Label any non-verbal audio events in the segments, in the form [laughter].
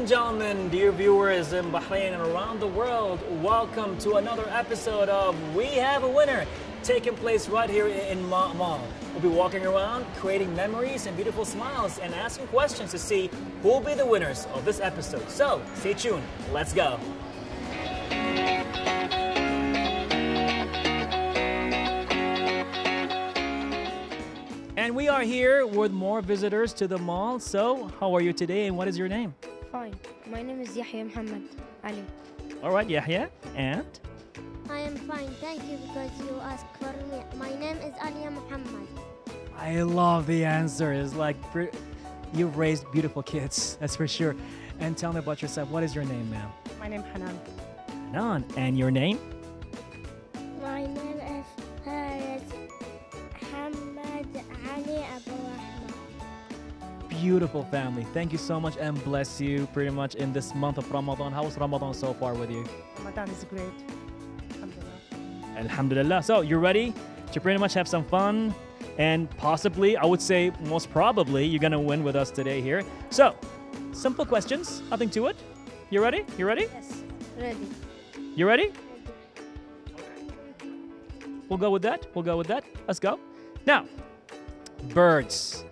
And gentlemen, dear viewers in Bahrain and around the world, welcome to another episode of We Have a Winner, taking place right here in Ma Mall. We'll be walking around, creating memories and beautiful smiles, and asking questions to see who will be the winners of this episode. So, stay tuned. Let's go. And we are here with more visitors to the mall. So, how are you today and what is your name? Fine. My name is Yahya Muhammad Ali. All right, Yahya. And? I am fine, thank you because you asked for me. My name is Alia Muhammad. I love the answer. It's like you've raised beautiful kids, [laughs] that's for sure. And tell me about yourself. What is your name, ma'am? My name is Hanan. Nan. And your name? Beautiful family. Thank you so much and bless you pretty much in this month of Ramadan. How was Ramadan so far with you? Ramadan is great. Alhamdulillah. Alhamdulillah. So, you're ready to pretty much have some fun and possibly, I would say most probably, you're going to win with us today here. So, simple questions, nothing to it. You ready? You ready? Yes. Ready. You ready? We'll go with that. We'll go with that. Let's go. Now, birds.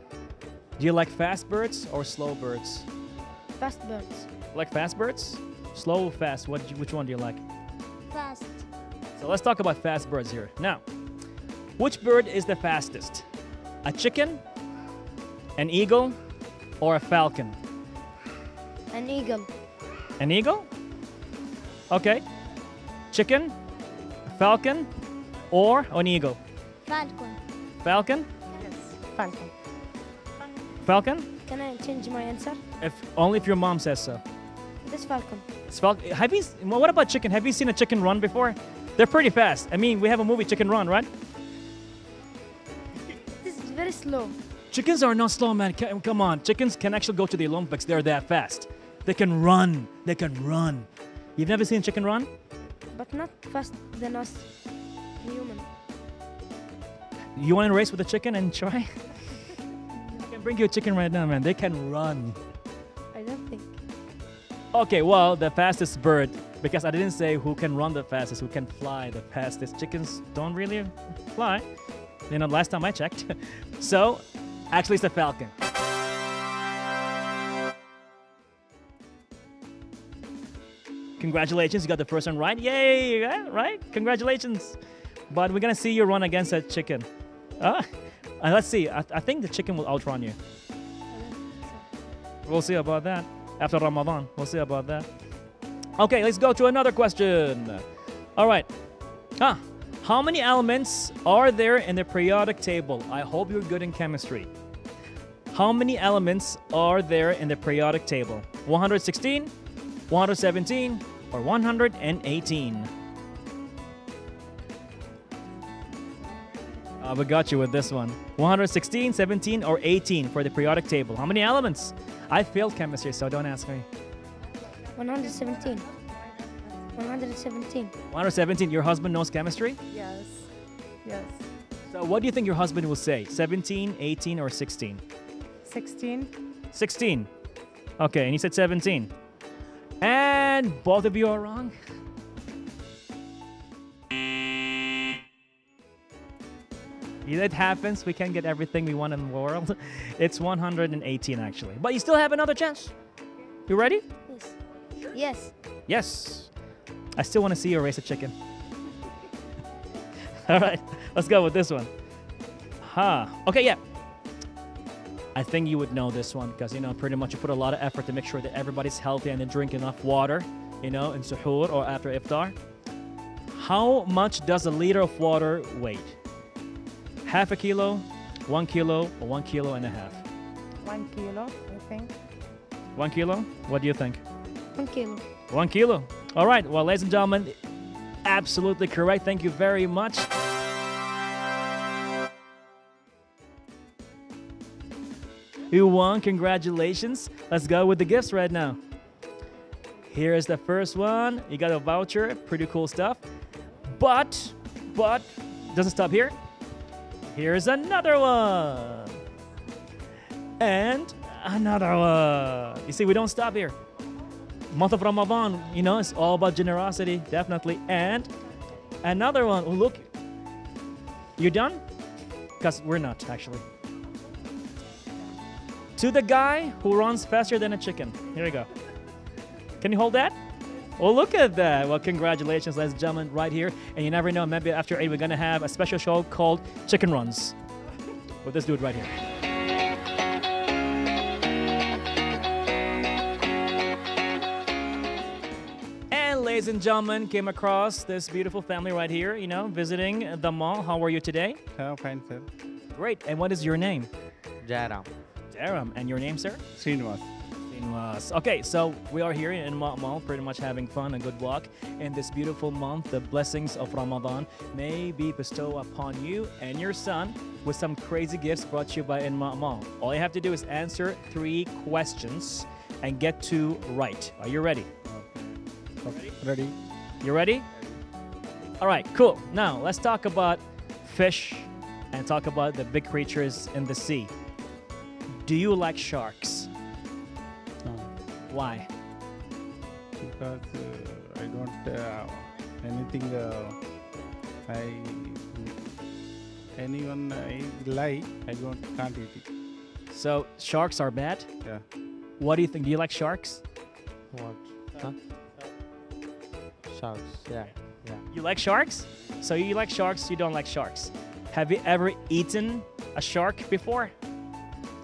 Do you like fast birds or slow birds? Fast birds. Like fast birds? Slow, fast. What? Which one do you like? Fast. So let's talk about fast birds here. Now, which bird is the fastest? A chicken, an eagle, or a falcon? An eagle. An eagle? Okay. Chicken, falcon, or an eagle? Falcon. Falcon? Yes. Falcon. Falcon? Can I change my answer? If only if your mom says so. This falcon. It's falcon. Have you? What about chicken? Have you seen a chicken run before? They're pretty fast. I mean, we have a movie, Chicken Run, right? This is very slow. Chickens are not slow, man. Come on, chickens can actually go to the Olympics. They're that fast. They can run. They can run. You've never seen a chicken run? But not fast than us human. You want to race with a chicken and try? [laughs] Can bring you a chicken right now, man. They can run. I don't think. Okay, well, the fastest bird, because I didn't say who can run the fastest, who can fly the fastest. Chickens don't really fly. You know, last time I checked. [laughs] so, actually, it's the falcon. Congratulations, you got the first one right. Yay, right? Congratulations. But we're going to see you run against a chicken. Uh, uh, let's see. I, I think the chicken will outrun you. We'll see about that after Ramadan. We'll see about that. Okay, let's go to another question. All right. Huh. How many elements are there in the periodic table? I hope you're good in chemistry. How many elements are there in the periodic table? 116, 117, or 118? Uh, we got you with this one. 116, 17, or 18 for the periodic table. How many elements? I failed chemistry, so don't ask me. 117. 117. 117. Your husband knows chemistry? Yes. Yes. So what do you think your husband will say? 17, 18, or 16? 16. 16. Okay, and he said 17. And both of you are wrong. It happens. We can't get everything we want in the world. [laughs] It's 118 actually. But you still have another chance. You ready? Yes. Yes. Yes. I still want to see you race a chicken. [laughs] All right, let's go with this one. Huh. Okay, yeah. I think you would know this one because, you know, pretty much you put a lot of effort to make sure that everybody's healthy and they drink enough water, you know, in suhoor or after iftar. How much does a liter of water weight? Half a kilo, one kilo, or one kilo and a half? One kilo, I think. One kilo? What do you think? One kilo. One kilo. All right. Well, ladies and gentlemen, absolutely correct. Thank you very much. You won. Congratulations. Let's go with the gifts right now. Here is the first one. You got a voucher. Pretty cool stuff. But, but, doesn't stop here. Here's another one. And another one. You see, we don't stop here. month of Ramadan, you know, it's all about generosity, definitely. And another one. Oh, look, you done? Because we're not actually. To the guy who runs faster than a chicken. Here we go. Can you hold that? Well, look at that. Well, congratulations, ladies and gentlemen, right here. And you never know, maybe after eight, we're going to have a special show called Chicken Runs with this dude right here. And ladies and gentlemen, came across this beautiful family right here, you know, visiting the mall. How are you today? Yeah, fine, sir. Great. And what is your name? Jairam. Daram. And your name, sir? Srinivas. Srinivas. Okay, so we are here in Mall Mall, pretty much having fun, a good walk. In this beautiful month, the blessings of Ramadan may be bestowed upon you and your son with some crazy gifts brought to you by Enma Mall. All you have to do is answer three questions and get two right. Are you ready? Okay. Ready? You ready? All right, cool. Now let's talk about fish and talk about the big creatures in the sea. Do you like sharks? No, Why? because uh, I don't uh, anything. Uh, I anyone I like. I don't can't eat it. So sharks are bad? Yeah. What do you think? Do you like sharks? What? Huh? Sharks. Yeah. Yeah. You like sharks? So you like sharks, you don't like sharks. Have you ever eaten a shark before?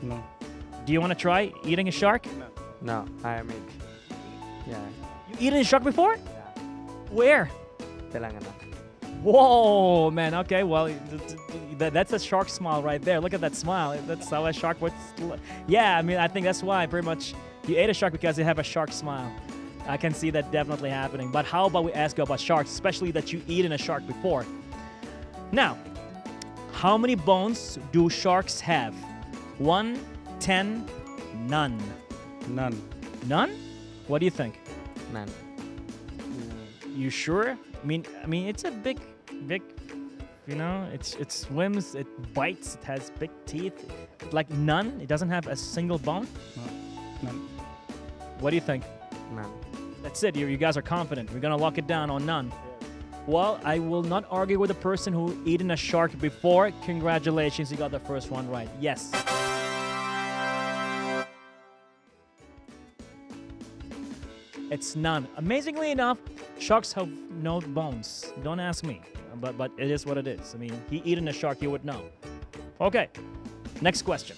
No. Do you want to try eating a shark? No, I am it. Yeah. You eaten a shark before? Yeah. Where? Telangana. Whoa, man. Okay, well, th- th- th- that- that's a shark smile right there. Look at that smile. That's how a shark would. Yeah, I mean, I think that's why pretty much you ate a shark because you have a shark smile. I can see that definitely happening. But how about we ask you about sharks, especially that you eaten a shark before? Now, how many bones do sharks have? One, ten, none. None. None? What do you think? None. You sure? I mean, I mean, it's a big, big. You know, it's it swims, it bites, it has big teeth. Like none. It doesn't have a single bone. No. None. What do you think? None. That's it. You, you guys are confident. We're gonna lock it down on none. Well, I will not argue with a person who eaten a shark before. Congratulations, you got the first one right. Yes. It's none. Amazingly enough, sharks have no bones. Don't ask me, but but it is what it is. I mean, he eaten a shark, you would know. Okay, next question.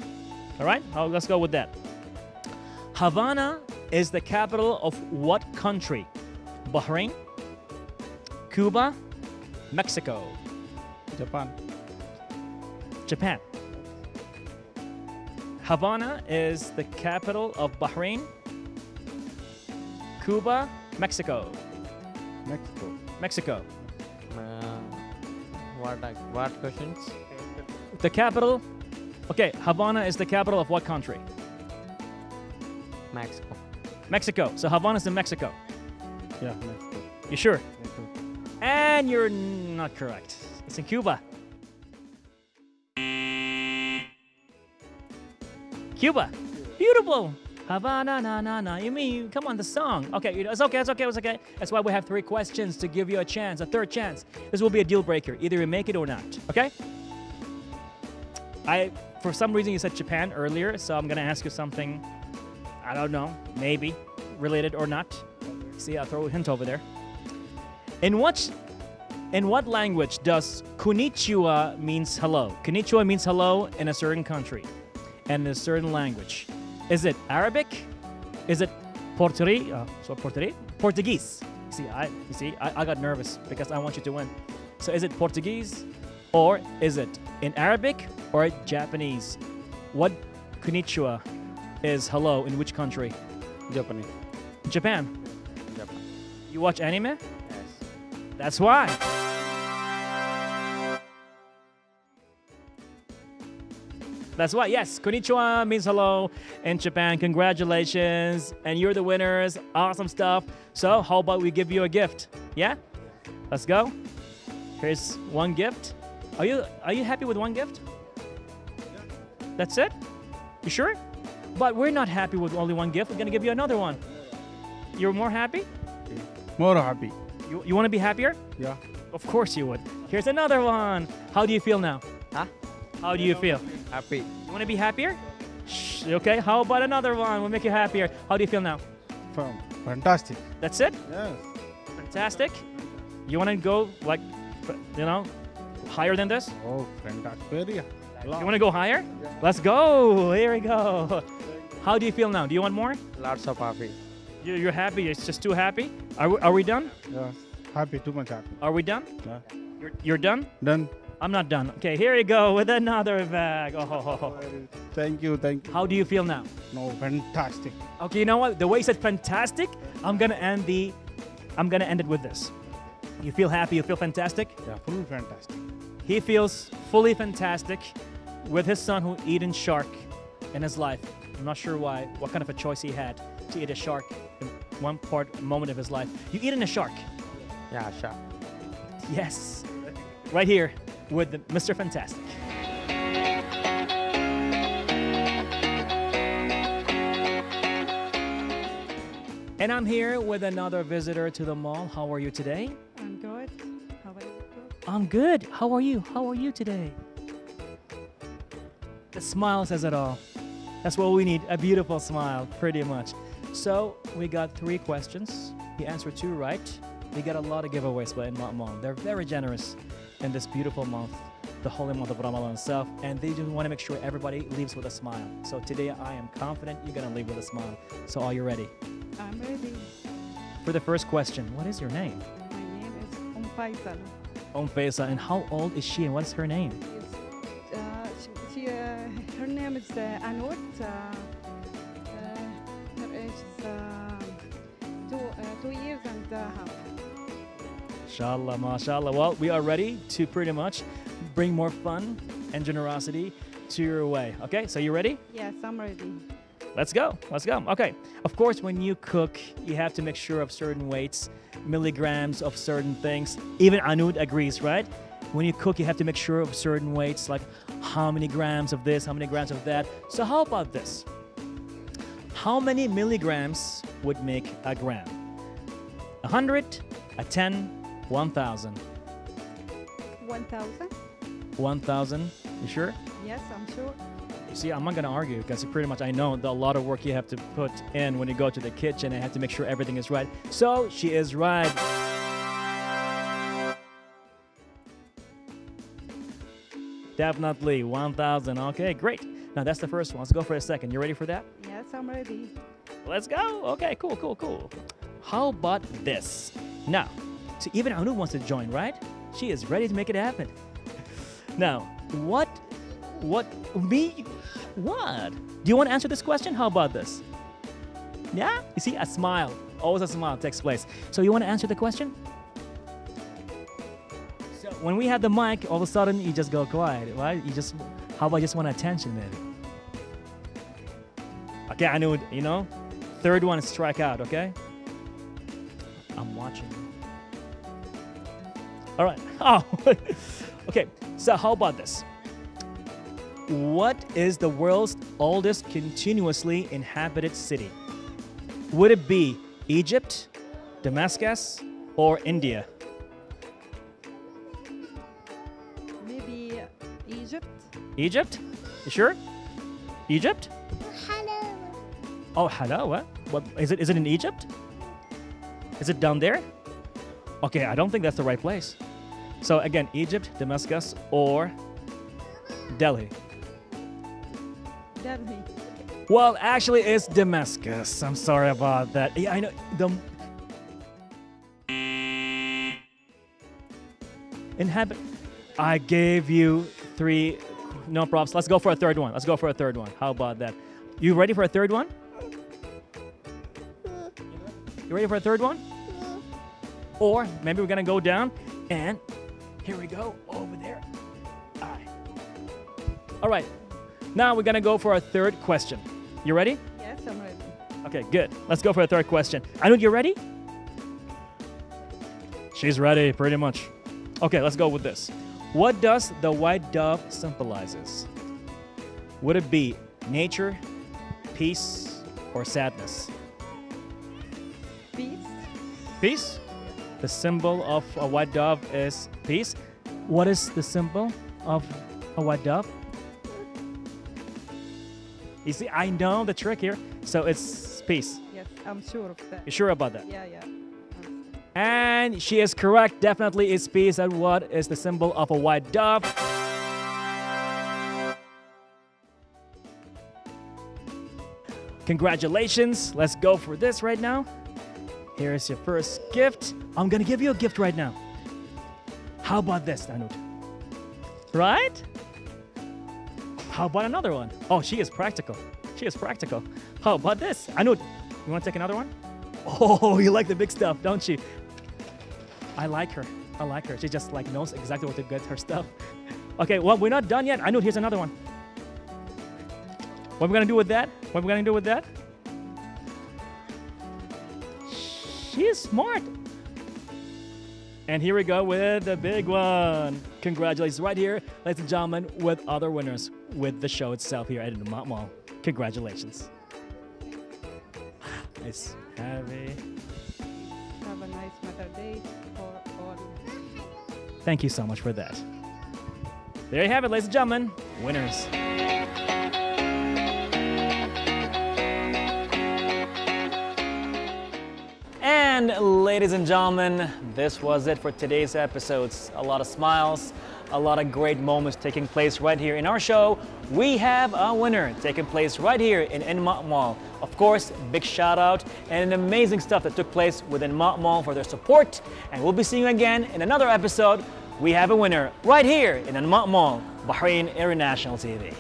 All right, oh, let's go with that. Havana is the capital of what country? Bahrain, Cuba, Mexico, Japan. Japan. Havana is the capital of Bahrain, Cuba, Mexico. Mexico. Mexico. Uh, what? I- What questions? The capital. Okay, Havana is the capital of what country? Mexico. Mexico. So Havana's in Mexico. Yeah, Mexico. You sure? Mexico. And you're not correct. It's in Cuba. Cuba. Beautiful. Havana, na, na, na. You mean, come on, the song. Okay, it's okay, it's okay, it's okay. That's why we have three questions to give you a chance, a third chance. This will be a deal breaker. Either you make it or not, okay? I, for some reason, you said Japan earlier, so I'm gonna ask you something, I don't know, maybe related or not. See, I'll throw a hint over there. In what in what language does konnichiwa means hello? Konnichiwa means hello in a certain country and in a certain language. Is it Arabic? Is it Portuguese? Uh, so Portuguese? Portuguese. See, I you see, I, I got nervous because I want you to win. So is it Portuguese or is it in Arabic or Japanese? What konnichiwa is hello in which country? Japanese. Japan. Japan. You watch anime? Yes. That's why. That's why. Yes, konnichiwa means hello in Japan. Congratulations. And you're the winners. Awesome stuff. So, how about we give you a gift? Yeah? Let's go. Here's one gift. Are you are you happy with one gift? That's it? You sure? But we're not happy with only one gift. We're going to give you another one. You're more happy? More happy. You, you want to be happier? Yeah. Of course you would. Here's another one. How do you feel now? Huh? How do you feel? Happy. You want to be happier? Shh, okay. How about another one? We'll make you happier. How do you feel now? Fantastic. That's it? Yes. Fantastic. You want to go like, you know, higher than this? Oh, fantastic. Very. You want to go higher? Let's go. Here we go. How do you feel now? Do you want more? Lots of happy. You- You're happy. It's just too happy. Are we, are we done? Yes. Happy. Too much happy. Are we done? Yeah. You're, you're done? Done. I'm not done. Okay, here you go with another bag. Oh, Thank you. Thank you. how do you feel now? No, fantastic. Okay, you know what? The way you said fantastic, I'm gonna end the, I'm gonna end it with this. You feel happy. You feel fantastic. Yeah, full fantastic. He feels fully fantastic with his son who eaten shark in his life. I'm not sure why, what kind of a choice he had to eat a shark in one part moment of his life. You eaten a shark? Yeah, sure. Yes. Right here with Mr. Fantastic. And I'm here with another visitor to the mall. How are you today? I'm good. How about you? I'm good. How are you? How are you today? The smile says it all. That's what we need a beautiful smile, pretty much. So, we got three questions. You answered two right. We got a lot of giveaways by Enma Mall. They're very generous in this beautiful month, the holy month of Ramadan itself, and they just want to make sure everybody leaves with a smile. So, today I am confident you're going to leave with a smile. So, are you ready? I'm ready. For the first question, what is your name? My name is Umm Faisal. Om Faisa, and how old is she and what's her name? Uh, she, she, uh, her name is uh, Anout. Uh, uh, her age is uh, two, uh, two years and a half. Inshallah, mashallah. Well, we are ready to pretty much bring more fun and generosity to your way. Okay, so you ready? Yes, I'm ready. Let's go. Let's go. Okay. Of course, when you cook, you have to make sure of certain weights, milligrams of certain things. Even Anud agrees, right? When you cook, you have to make sure of certain weights, like how many grams of this, how many grams of that. So, how about this? How many milligrams would make a gram? A hundred, a ten, one thousand. 1,000? 1,000. You sure? Yes, I'm sure. You see, I'm not going to argue because pretty much I know the, a lot of work you have to put in when you go to the kitchen and have to make sure everything is right. So she is right. Definitely 1,000. Okay, great. Now that's the first one. Let's go for a second. You ready for that? Yes, I'm ready. Let's go. Okay, cool, cool, cool. How about this? Now, so even Anu wants to join, right? She is ready to make it happen. [laughs] Now, what, what, me, what? Do you want to answer this question? How about this? Yeah? You see, a smile. Always a smile takes place. So you want to answer the question? So when we have the mic, all of a sudden you just go quiet, right? You just, how about just want attention, maybe? Okay, Anu, you know, third one is strike out, okay? I'm watching. All right. [laughs] Oh, okay. So, how about this? What is the world's oldest continuously inhabited city? Would it be Egypt, Damascus, or India? Maybe Egypt? Egypt? You sure? Egypt? Hello. Oh, hello. What? What is it? Is it in Egypt? Is it down there? Okay, I don't think that's the right place. So again, Egypt, Damascus, or Delhi. Delhi. Well, actually, it's Damascus. I'm sorry about that. Yeah, I know the inhabit. I gave you three. No props. Let's go for a third one. Let's go for a third one. How about that? You ready for a third one? You ready for a third one? Or maybe we're gonna go down and here we go over there. All right. All right. Now we're gonna go for our third question. You ready? Yes, I'm ready. Okay, good. Let's go for a third question. Anud, you ready? She's ready, pretty much. Okay, let's go with this. What does the white dove symbolizes? Would it be nature, peace, or sadness? peace. Peace. The symbol of a white dove is peace. What is the symbol of a white dove? You see, I know the trick here. So it's peace. Yes, I'm sure of that. You sure about that? Yeah, yeah. And she is correct. Definitely it's peace. And what is the symbol of a white dove? Congratulations. Let's go for this right now. Here's your first gift. I'm to give you a gift right now. How about this, Anut? Right? How about another one? Oh, she is practical. She is practical. How about this? Anut, you want to take another one? Oh, [laughs] you like the big stuff, don't you? I like her. I like her. She just like knows exactly what to get her stuff. [laughs] Okay, well, we're not done yet. Know here's another one. What are we gonna do with that? What are we gonna do with that? She is smart. And here we go with the big one. Congratulations right here, ladies and gentlemen, with other winners with the show itself here at the Mont Mall. Congratulations. [gasps] It's heavy. Have a nice Mother Day for all. Thank you so much for that. There you have it, ladies and gentlemen. Winners. And ladies and gentlemen, this was it for today's episodes. A lot of smiles, a lot of great moments taking place right here in our show. We have a winner taking place right here in Enma Mall. Of course, big shout out and amazing stuff that took place within Enma Mall for their support. And we'll be seeing you again in another episode. We have a winner right here in Enma Mall, Bahrain International TV.